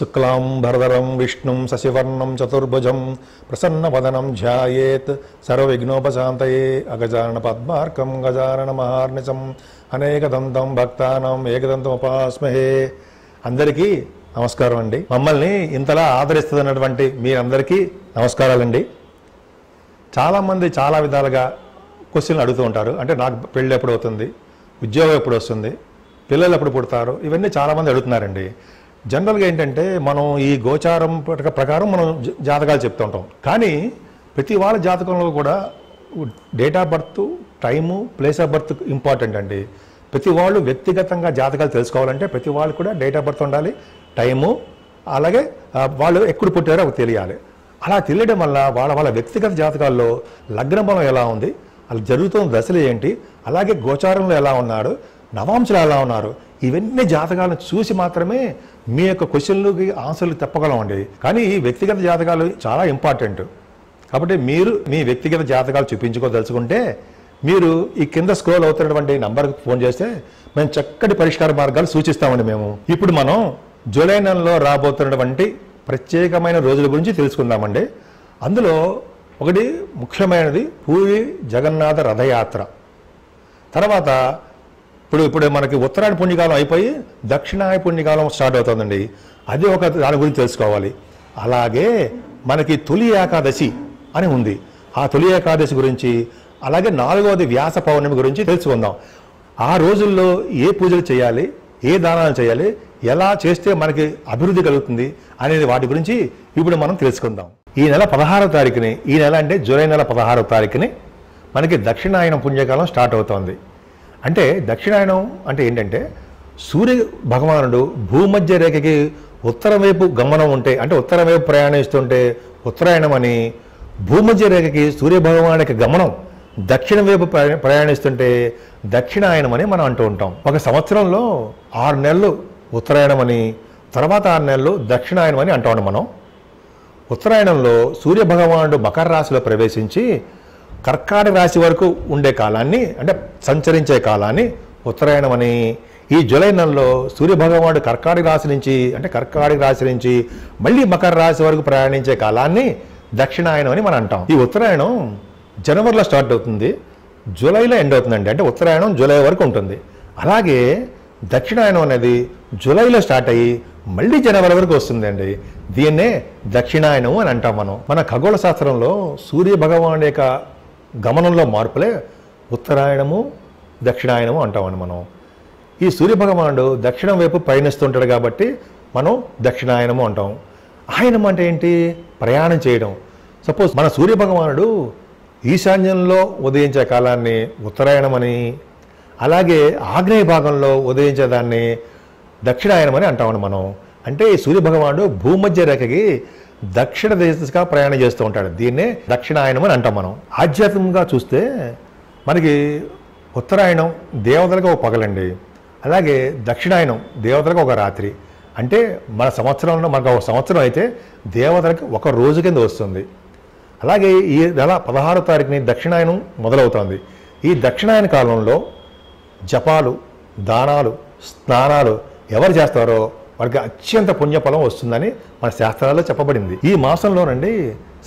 శుక్లాం భరదరం విష్ణుం శశివర్ణం చతుర్భుజం ప్రసన్నవదనం ధ్యాయేత్ సర్వవిఘ్నోపశాంతయే అగజానన పద్మార్కం గజానన మహార్నిశం అనేకదంతం భక్తానం ఏకదంతముపాస్మహే. అందరికీ నమస్కారం అండి. మమ్మల్ని ఇంతలా ఆదరిస్తున్నటువంటి మీరందరికీ నమస్కారాలండి. చాలామంది చాలా విధాలుగా క్వశ్చన్లు అడుగుతూ ఉంటారు. అంటే నాకు పెళ్ళి ఎప్పుడు అవుతుంది ఉద్యోగం ఎప్పుడు వస్తుంది పిల్లలు ఎప్పుడు పుడతారు? ఇవన్నీ చాలామంది అడుగుతున్నారండి. జనరల్గా ఏంటంటే మనం ఈ గోచారం ప్రకారం మనం జాతకాలు చెప్తూ ఉంటాం. కానీ ప్రతి వాళ్ళ జాతకంలో కూడా date of birth time place of birth important అండి. ప్రతి వాళ్ళు వ్యక్తిగతంగా జాతకాలు తెలుసుకోవాలంటే ప్రతి వాళ్ళు కూడా డేట్ ఆఫ్ బర్త్ ఉండాలి టైము అలాగే వాళ్ళు ఎక్కడ పుట్టారో అవి తెలియాలి. అలా తెలియడం వల్ల వాళ్ళ వాళ్ళ వ్యక్తిగత జాతకాల్లో లగ్న బలం ఎలా ఉంది అలా జరుగుతున్న దశలు ఏంటి అలాగే గోచారంలో ఎలా ఉన్నారు నవాంశలు ఎలా ఉన్నారు ఇవన్నీ జాతకాలను చూసి మాత్రమే మీ యొక్క క్వశ్చన్లకి ఆన్సర్లు చెప్పగలమండి కానీ ఈ వ్యక్తిగత జాతకాలు చాలా ఇంపార్టెంట్. కాబట్టి మీరు మీ వ్యక్తిగత జాతకాలు చూపించుకోదలుచుకుంటే మీరు ఈ కింద స్క్రోల్ అవుతున్నటువంటి నంబర్కి ఫోన్ చేస్తే మేము చక్కటి పరిష్కార మార్గాలు సూచిస్తామండి మేము. ఇప్పుడు మనం జూలై నెలలో రాబోతున్నటువంటి ప్రత్యేకమైన రోజుల గురించి తెలుసుకుందామండి. అందులో ఒకటి ముఖ్యమైనది పూరి జగన్నాథ రథయాత్ర. తర్వాత ఇప్పుడు ఇప్పుడు మనకి ఉత్తరాయణ పుణ్యకాలం అయిపోయి దక్షిణాయ పుణ్యకాలం స్టార్ట్ అవుతుందండి. అది ఒక దాని గురించి తెలుసుకోవాలి. అలాగే మనకి తొలి ఏకాదశి అని ఉంది. ఆ తొలి ఏకాదశి గురించి అలాగే నాలుగవది వ్యాస పౌర్ణమి గురించి తెలుసుకుందాం. ఆ రోజుల్లో ఏ పూజలు చేయాలి ఏ దానాలు చేయాలి ఎలా చేస్తే మనకి అభివృద్ధి కలుగుతుంది అనేది వాటి గురించి ఇప్పుడు మనం తెలుసుకుందాం. ఈ నెల పదహారో తారీఖుని ఈ నెల అంటే జూలై నెల పదహారో తారీఖుని మనకి దక్షిణాయన పుణ్యకాలం స్టార్ట్ అవుతోంది. అంటే దక్షిణాయనం అంటే ఏంటంటే సూర్య భగవానుడు భూమధ్య రేఖకి ఉత్తరం వైపు గమనం ఉంటే అంటే ఉత్తరం వైపు ప్రయాణిస్తుంటే ఉత్తరాయణం అని భూమధ్య రేఖకి సూర్య భగవానుడికి గమనం దక్షిణ వైపు ప్రయాణిస్తుంటే దక్షిణాయనం అని మనం అంటూ ఉంటాం. ఒక సంవత్సరంలో ఆరు నెలలు ఉత్తరాయణం అని తర్వాత ఆరు నెలలు దక్షిణాయనం అని అంటాం మనం. ఉత్తరాయణంలో సూర్య భగవానుడు మకర రాశిలో ప్రవేశించి కర్కాటక రాశి వరకు ఉండే కాలాన్ని అంటే సంచరించే కాలాన్ని ఉత్తరాయణం అని ఈ జూలై నెలలో సూర్యభగవానుడు కర్కాటక రాశి నుంచి అంటే కర్కాటక రాశి నుంచి మళ్ళీ మకర రాశి వరకు ప్రయాణించే కాలాన్ని దక్షిణాయనం అని మనం అంటాం. ఈ ఉత్తరాయణం జనవరిలో స్టార్ట్ అవుతుంది జూలైలో ఎండ్ అవుతుందండి. అంటే ఉత్తరాయణం జూలై వరకు ఉంటుంది. అలాగే దక్షిణాయనం అనేది జూలైలో స్టార్ట్ అయ్యి మళ్ళీ జనవరి వరకు వస్తుందండి. దీన్నే దక్షిణాయనం అని అంటాం మనం. మన ఖగోళ శాస్త్రంలో సూర్య భగవాన్ యొక్క గమనంలో మార్పులే ఉత్తరాయణము దక్షిణాయనము అంటామని మనం. ఈ సూర్య భగవానుడు దక్షిణం వైపు పయనిస్తుంటాడు కాబట్టి మనం దక్షిణాయనము అంటాం. ఆయనం అంటే ఏంటి? ప్రయాణం చేయడం. సపోజ్ మన సూర్య భగవానుడు ఈశాన్యంలో ఉదయించే కాలాన్ని ఉత్తరాయణమని అలాగే ఆగ్నేయ భాగంలో ఉదయించేదాన్ని దాన్ని దక్షిణాయనమని అంటామని మనం. అంటే ఈ సూర్య భగవానుడు భూమధ్య రేఖకి దక్షిణ దిశగా ప్రయాణం చేస్తూ ఉంటాడు. దీన్నే దక్షిణాయనం అని అంటాం మనం. ఆధ్యాత్మికంగా చూస్తే మనకి ఉత్తరాయణం దేవతలకు ఒక పగలండి. అలాగే దక్షిణాయనం దేవతలకు ఒక రాత్రి. అంటే మన సంవత్సరంలో మనకు ఒక సంవత్సరం అయితే దేవతలకు ఒక రోజు కింద వస్తుంది. అలాగే ఈ నెల పదహారో తారీఖుని దక్షిణాయనం మొదలవుతోంది. ఈ దక్షిణాయన కాలంలో జపాలు దానాలు స్నానాలు ఎవరు చేస్తారో వారికి అత్యంత పుణ్యఫలం వస్తుందని మన శాస్త్రాల్లో చెప్పబడింది. ఈ మాసంలోనండి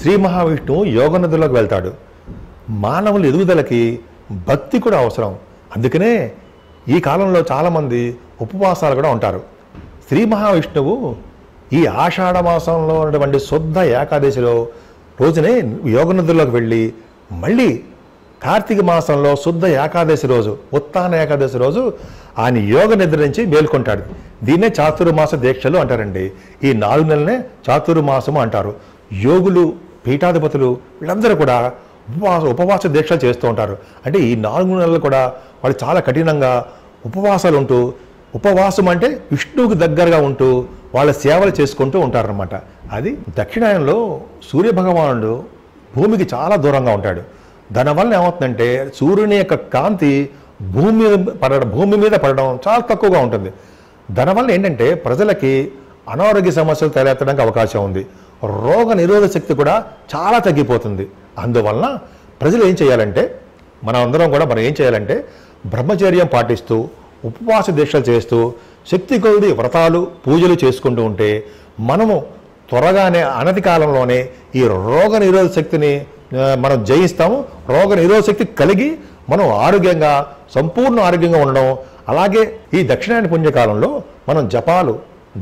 శ్రీ మహావిష్ణువు యోగ నదిలోకి వెళ్తాడు. మానవుల ఎదుగుదలకి భక్తి కూడా అవసరం. అందుకనే ఈ కాలంలో చాలామంది ఉపవాసాలు కూడా ఉంటారు. శ్రీ మహావిష్ణువు ఈ ఆషాఢ మాసంలో ఉన్నటువంటి శుద్ధ ఏకాదశిలో రోజునే యోగ నదుల్లోకి వెళ్ళి మళ్ళీ కార్తీక మాసంలో శుద్ధ ఏకాదశి రోజు ఉత్తాన ఏకాదశి రోజు ఆయన యోగ నిద్ర నుంచి మేల్కొంటాడు. దీన్నే చాతుర్మాస దీక్షలు అంటారండి. ఈ నాలుగు నెలలనే చాతుర్మాసము అంటారు. యోగులు పీఠాధిపతులు వీళ్ళందరూ కూడా ఉపవాస ఉపవాస దీక్షలు చేస్తూ ఉంటారు. అంటే ఈ నాలుగు నెలలు కూడా వాళ్ళు చాలా కఠినంగా ఉపవాసాలు ఉంటూ ఉపవాసం అంటే విష్ణువుకు దగ్గరగా ఉంటూ వాళ్ళ సేవలు చేసుకుంటూ ఉంటారనమాట అది దక్షిణాయనంలో సూర్య భగవానుడు భూమికి చాలా దూరంగా ఉంటాడు. దానివల్ల ఏమవుతుందంటే సూర్యుని యొక్క కాంతి భూమి మీద పడడం భూమి మీద పడడం చాలా తక్కువగా ఉంటుంది. దానివల్ల ఏంటంటే ప్రజలకి అనారోగ్య సమస్యలు తలెత్తడానికి అవకాశం ఉంది. రోగ నిరోధక శక్తి కూడా చాలా తగ్గిపోతుంది. అందువలన ప్రజలు ఏం చేయాలంటే మనం అందరం కూడా మనం ఏం చేయాలంటే బ్రహ్మచర్యం పాటిస్తూ ఉపవాస దీక్షలు చేస్తూ శక్తి కొద్ది వ్రతాలు పూజలు చేసుకుంటూ ఉంటే మనము త్వరగానే అనతి కాలంలోనే ఈ రోగ నిరోధక శక్తిని మనం జయిస్తాము. రోగ నిరోధక శక్తి కలిగి మనం ఆరోగ్యంగా సంపూర్ణ ఆరోగ్యంగా ఉండడం అలాగే ఈ దక్షిణాయన పుణ్యకాలంలో మనం జపాలు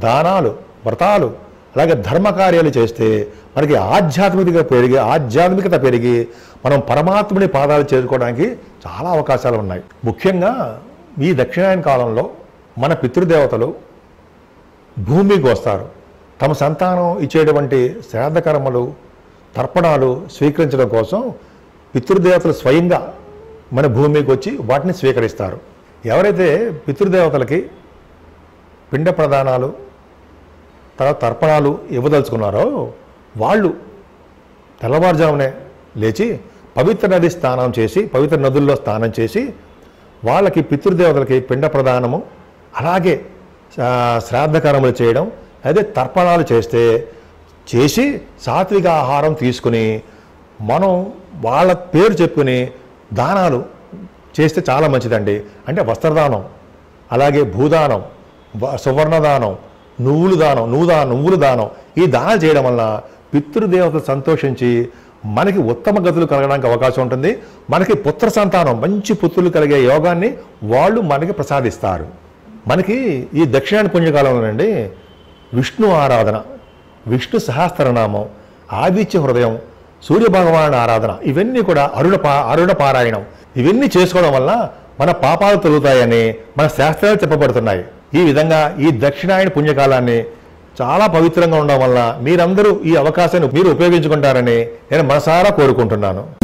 దానాలు వ్రతాలు అలాగే ధర్మకార్యాలు చేస్తే మనకి ఆధ్యాత్మికత పెరిగి ఆధ్యాత్మికత పెరిగి మనం పరమాత్ముని పాదాలు చేరుకోవడానికి చాలా అవకాశాలు ఉన్నాయి. ముఖ్యంగా ఈ దక్షిణాయన కాలంలో మన పితృదేవతలు భూమికి వస్తారు. తమ సంతానం ఇచ్చేటువంటి శ్రాద్ధ కర్మలు తర్పణాలు స్వీకరించడం కోసం పితృదేవతలు స్వయంగా మన భూమికి వచ్చి వాటిని స్వీకరిస్తారు. ఎవరైతే పితృదేవతలకి పిండ ప్రదానాలు తర్వాత తర్పణాలు ఇవ్వదలుచుకున్నారో వాళ్ళు తెల్లవారుజామునే లేచి పవిత్ర నది స్నానం చేసి పవిత్ర నదుల్లో స్నానం చేసి వాళ్ళకి పితృదేవతలకి పిండ ప్రదానము అలాగే ఆ, శ్రాద్ధకర్మలు చేయడం అదే తర్పణాలు చేస్తే చేసి సాత్విక ఆహారం తీసుకుని మనం వాళ్ళ పేరు చెప్పుకుని దానాలు చేస్తే చాలా మంచిదండి. అంటే వస్త్రదానం అలాగే భూదానం సువర్ణదానం నువ్వులు దానం నువ్వు దానం నువ్వులు దానం ఈ దానాలు చేయడం వల్ల పితృదేవతలు సంతోషించి మనకి ఉత్తమ గతులు కలగడానికి అవకాశం ఉంటుంది. మనకి పుత్ర సంతానం మంచి పుత్రులు కలిగే యోగాన్ని వాళ్ళు మనకి ప్రసాదిస్తారు. మనకి ఈ దక్షిణాయన పుణ్యకాలంలోనండి విష్ణు ఆరాధన విష్ణు సహస్రనామం ఆదిత్య హృదయం సూర్యభగవాను ఆరాధన ఇవన్నీ కూడా అరుణ పా అరుణ పారాయణం. ఇవన్నీ చేసుకోవడం వల్ల మన పాపాలు తొలుగుతాయని మన శాస్త్రాలు చెప్పబడుతున్నాయి. ఈ విధంగా ఈ దక్షిణాయన పుణ్యకాలాన్ని చాలా పవిత్రంగా ఉండడం వల్ల మీరందరూ ఈ అవకాశాన్ని మీరు ఉపయోగించుకుంటారని నేను మనసారా కోరుకుంటున్నాను.